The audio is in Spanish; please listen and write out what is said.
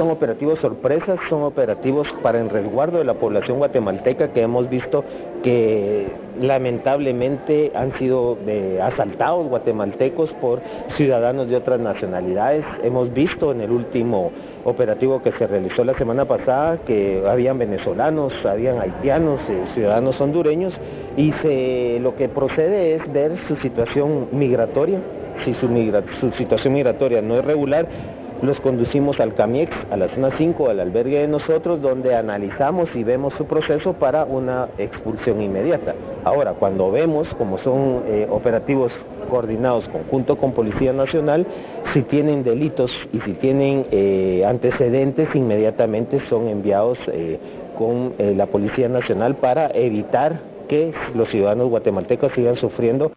son operativos sorpresas, son operativos para el resguardo de la población guatemalteca que hemos visto que lamentablemente han sido eh, asaltados guatemaltecos por ciudadanos de otras nacionalidades. Hemos visto en el último operativo que se realizó la semana pasada que habían venezolanos, habían haitianos, eh, ciudadanos hondureños y lo que procede es ver su situación migratoria. Si su, su situación migratoria no es regular, los conducimos al CAMIEX, a la zona 5, al albergue de nosotros, donde analizamos y vemos su proceso para una expulsión inmediata. Ahora, cuando vemos, como son eh, operativos coordinados conjunto con Policía Nacional, si tienen delitos y si tienen eh, antecedentes, inmediatamente son enviados eh, con la Policía Nacional para evitar que los ciudadanos guatemaltecos sigan sufriendo